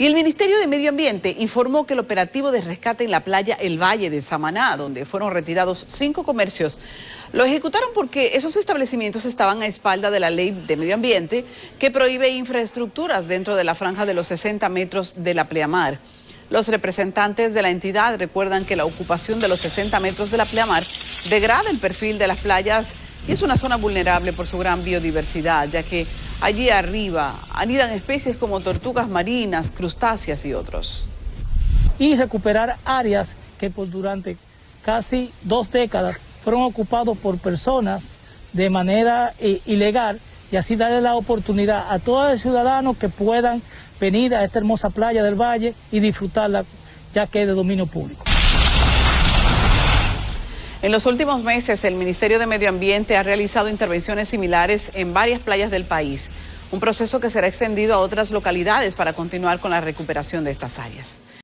Y el Ministerio de Medio Ambiente informó que el operativo de rescate en la playa El Valle de Samaná, donde fueron retirados cinco comercios, lo ejecutaron porque esos establecimientos estaban a espalda de la ley de medio ambiente que prohíbe infraestructuras dentro de la franja de los 60 metros de la pleamar. Los representantes de la entidad recuerdan que la ocupación de los 60 metros de la pleamar degrada el perfil de las playas y es una zona vulnerable por su gran biodiversidad, ya que allí arriba anidan especies como tortugas marinas, crustáceas y otros. Y recuperar áreas que por durante casi dos décadas fueron ocupados por personas de manera eh, ilegal y así darle la oportunidad a todos los ciudadanos que puedan venir a esta hermosa playa del valle y disfrutarla ya que es de dominio público. En los últimos meses, el Ministerio de Medio Ambiente ha realizado intervenciones similares en varias playas del país, un proceso que será extendido a otras localidades para continuar con la recuperación de estas áreas.